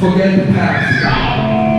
Forget the past.